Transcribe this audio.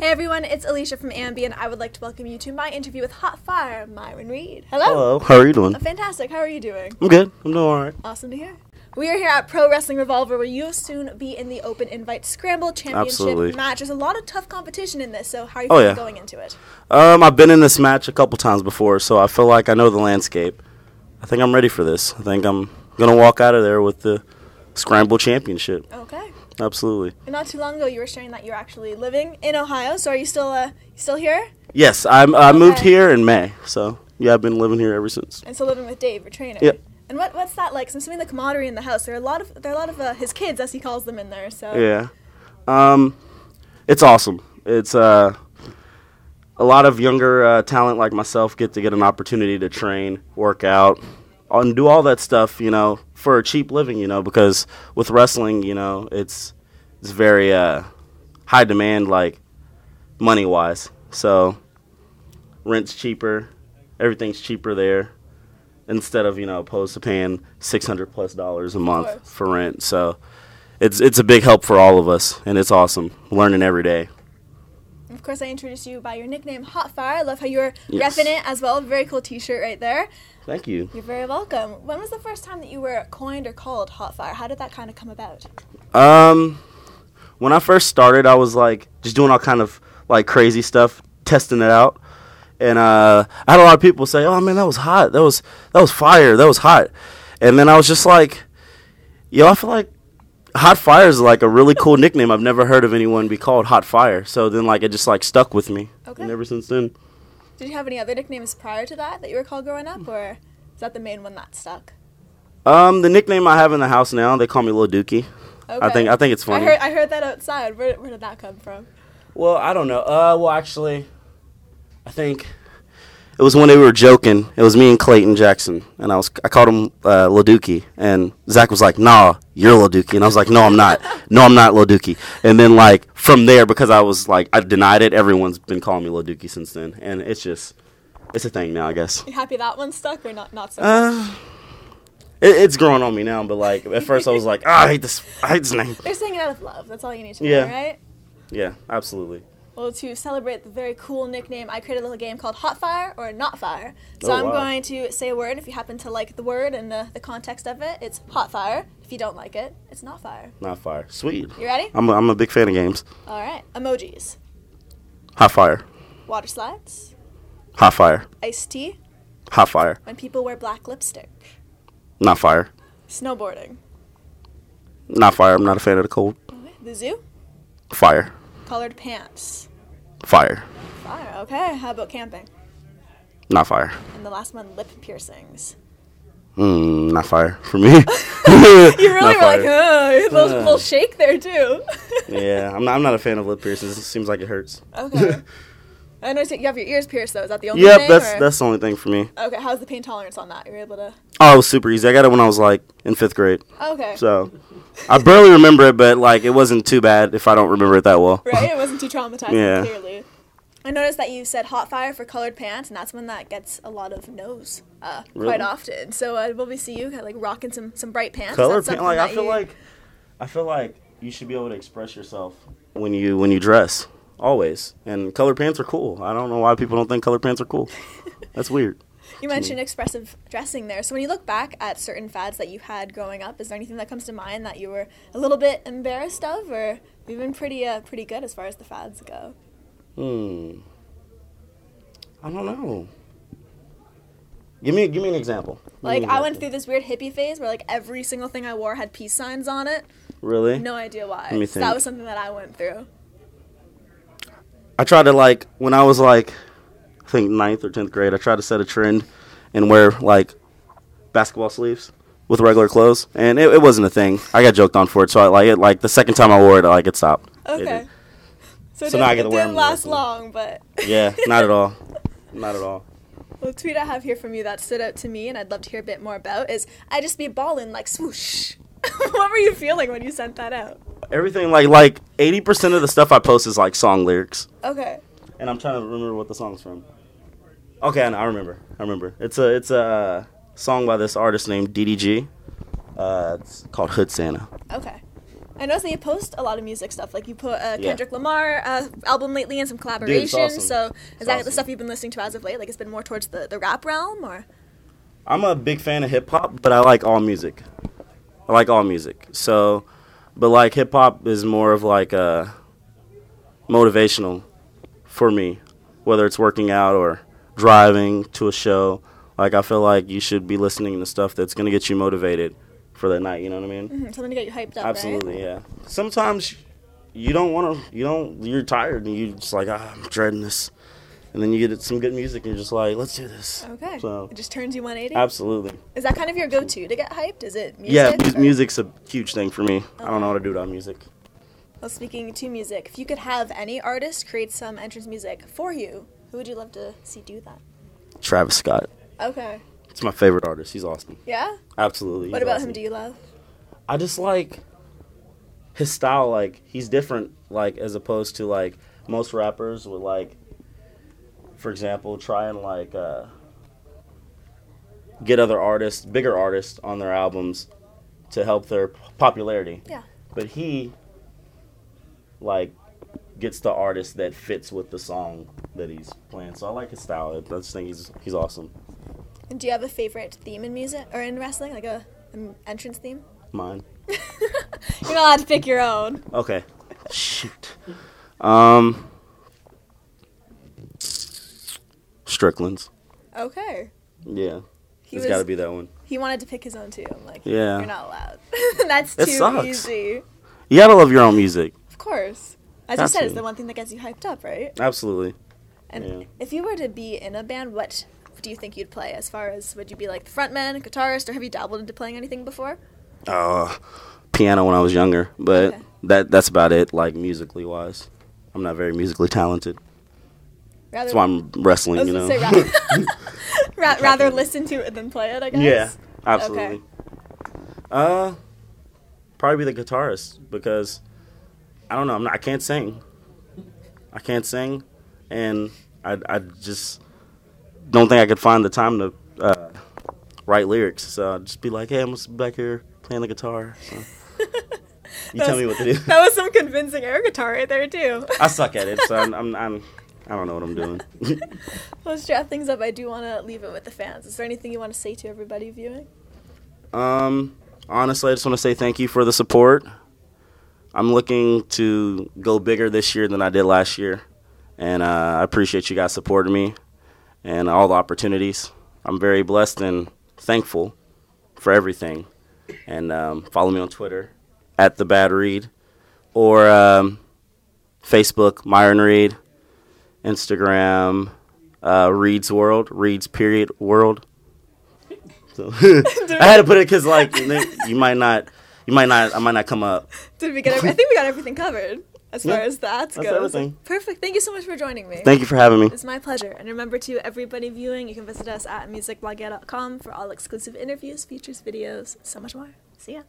Hey everyone, it's Alicia from AMBY, and I would like to welcome you to my interview with Hot Fire, Myron Reed. Hello. Hello. How are you doing? Fantastic. How are you doing? I'm good. I'm doing all right. Awesome to hear. We are here at Pro Wrestling Revolver, where you'll soon be in the Open Invite Scramble Championship Absolutely. match. There's a lot of tough competition in this, so how are you Oh, yeah. going into it? Um, I've been in this match a couple times before, so I feel like I know the landscape. I think I'm ready for this. I think I'm gonna walk out of there with the Scramble Championship. Okay. Absolutely. And not too long ago, you were sharing that you're actually living in Ohio. So are you still uh, still here Yes, I'm, I moved here in May, so yeah, I've been living here ever since. and still living with Dave, your trainer? Yep. And what what's that like? Since I'm the camaraderie in the house, there are a lot of there are a lot of uh, his kids, as he calls them, in there. So Yeah. Um, it's awesome. It's uh, a lot of younger uh, talent like myself get to get an opportunity to train, work out, and do all that stuff, you know, for a cheap living, you know, because with wrestling, you know, it's it's very uh, high demand, like money wise. So rent's cheaper, everything's cheaper there. Instead of you know opposed to paying six hundred plus dollars a month for rent, so it's it's a big help for all of us, and it's awesome learning every day. Of course, I introduced you by your nickname, Hot Fire. I love how you're Yes. repping it as well. Very cool T-shirt right there. Thank you. You're very welcome. When was the first time that you were coined or called Hot Fire? How did that kind of come about? Um, when I first started, I was like just doing all kind of like crazy stuff, testing it out, and uh, I had a lot of people say, "Oh man, that was hot. That was that was fire. That was hot," and then I was just like, "Yo, I feel like." Hot Fire is like a really cool nickname. I've never heard of anyone be called Hot Fire. So then, like, it just like stuck with me, Okay. and ever since then. Did you have any other nicknames prior to that that you were called growing up, or is that the main one that stuck? Um, the nickname I have in the house now, they call me Lil Dookie. I think I think it's I funny. heard I heard that outside. Where, where did that come from? Well, I don't know. Uh, well, actually, I think it was when they were joking. It was me and Clayton Jackson, and I was I called him uh, Lil Dookie, and Zach was like, "Nah, you're Lil Dookie," and I was like, "No, I'm not. No, I'm not Lil Dookie." And then like from there, because I was like I denied it, everyone's been calling me Lil Dookie since then, and it's just it's a thing now, I guess. You happy that one stuck or not? Not so. Uh, it, it's growing on me now, but like at first I was like, ah, I hate this. I hate this name. They're saying it out of love. That's all you need to know, Yeah. right? Yeah, absolutely. Well, to celebrate the very cool nickname, I created a little game called Hot Fire or Not Fire. So Oh, I'm wow. going to say a word. If you happen to like the word and the, the context of it, it's Hot Fire. If you don't like it, it's Not Fire. Not fire. Sweet. You ready? I'm a, I'm a big fan of games. All right. Emojis. Hot fire. Water slides. Hot fire. Iced tea. Hot fire. When people wear black lipstick. Not fire. Snowboarding. Not fire. I'm not a fan of the cold. The zoo. Fire. Colored pants. Fire. Fire. Okay. How about camping? Not fire. And the last one, lip piercings. Mm, not fire for me. You really Not were like, oh, little, Uh. little shake there too. yeah, I'm not. I'm not a fan of lip piercings. It seems like it hurts. okay. I noticed that you have your ears pierced though. Is that the only Yep, thing? that's or- that's the only thing for me. Okay, how's the pain tolerance on that? You're able to. Oh, it was super easy. I got it when I was like in fifth grade, Okay. so I barely remember it, but like it wasn't too bad if I don't remember it that well. right? It wasn't too traumatizing, Yeah. clearly. I noticed that you said hot fire for colored pants, and that's one that gets a lot of no's uh, Really? quite often. So uh, will we see you kind of like rocking some some bright pants? Is Color that Like I feel you- like I feel like you should be able to express yourself when you when you dress always. And color pants are cool. I don't know why people don't think color pants are cool. That's weird. you mentioned expressive dressing there. So when you look back at certain fads that you had growing up, is there anything that comes to mind that you were a little bit embarrassed of, or you've been pretty uh, pretty good as far as the fads go? Hmm. I don't know. Give me give me an example. Give Like an I went through this weird hippie phase where like every single thing I wore had peace signs on it. Really? No idea why. Let me So that was something that I went through. I tried to like when I was like I think ninth or tenth grade. I tried to set a trend and wear like basketball sleeves with regular clothes, and it, it wasn't a thing. I got joked on for it, so I like it. Like the second time I wore it, I, like it stopped. It Okay. did. So, it So now I didn't- gotta it wear didn't last long, but Yeah, not at all. Not at all. well, the tweet I have here from you that stood out to me, and I'd love to hear a bit more about, is I just be ballin' like swoosh. what were you feeling when you sent that out? Everything like like eighty percent of the stuff I post is like song lyrics, Okay. and I'm trying to remember what the song's from. Okay, I, know, I remember. I remember. It's a it's a uh, song by this artist named DDG. Uh, it's called Hood Santa. Okay. I noticed that you post a lot of music stuff. Like you put a Yeah. Kendrick Lamar uh, album lately and some collaborations. awesome. So is It's that the stuff you've been listening to as of late? Like it's been more towards the, the rap realm, or I'm a big fan of hip hop, but I like all music. I like all music. So, but like hip hop is more of like a motivational for me, whether it's working out or driving to a show. Like I feel like you should be listening to stuff that's gonna get you motivated for that night. You know what I mean? Mhm, something to get you hyped up, Absolutely, yeah. Sometimes you don't want to. You don't. You're tired and you just like ah, I'm dreading this, and then you get some good music and you're just like, let's do this. Okay. So it just turns you 180. absolutely. Is that kind of your go-to to get hyped? Is it music? Yeah, mu- music's a huge thing for me. I don't know how to do without music. Well, speaking to music, if you could have any artist create some entrance music for you, who would you love to see do that? Travis Scott. Okay. It's my favorite artist. He's awesome. Yeah. Absolutely. what about awesome. him do you love? I just like his style. Like he's different. Like as opposed to like most rappers would like, for example, try and like uh, get other artists, bigger artists, on their albums to help their popularity. Yeah. But he like gets the artist that fits with the song that he's playing. So I like his style. I just think he's he's awesome. And do you have a favorite theme in music or in wrestling, like a an entrance theme? Mine. You're not allowed to pick your own. Okay. Shoot. Um. Strickland's. Okay. Yeah. He it's got to be that one. He wanted to pick his own too. I'm like, Yeah. you're not allowed. That's It too sucks. easy. You gotta love your own music. Of course. As you Has said, it's the one thing that gets you hyped up, right? Absolutely. And Yeah. if you were to be in a band, what do you think you'd play? As far as would you be like the frontman, guitarist, or have you dabbled into playing anything before? Uh, piano when I was younger, but Okay. that that's about it. Like musically wise, I'm not very musically talented. Rather, That's why I'm wrestling. You know. rather, ra- rather listen to it than play it. I guess. Yeah, absolutely. Okay. Uh, probably be the guitarist because I don't know. I'm not, I can't sing. I can't sing, and I I just don't think I could find the time to uh, write lyrics. So I'd just be like, hey, I'm just back here playing the guitar. So you tell was- me what to do. That was some convincing air guitar right there too. I suck at it, so I'm, I'm, I'm I don't know what I'm doing. Let's wrap things up. I do want to leave it with the fans. Is there anything you want to say to everybody viewing? Um, honestly, I just want to say thank you for the support. I'm looking to go bigger this year than I did last year, and uh, I appreciate you guys supporting me and all the opportunities. I'm very blessed and thankful for everything. And um, follow me on Twitter at the Bad Reed or um, Facebook Myron Reed, Instagram uh, Reed's World, Reed's period World. So I had to put it because like you might not, you might not, I might not come up. Did we get? Every- I think we got everything covered as Yeah, far as that that's goes. everything. Perfect. Thank you so much for joining me. Thank you for having me. It's my pleasure. And remember to everybody viewing, you can visit us at musicblogyea.com for all exclusive interviews, features, videos, so much more. See ya.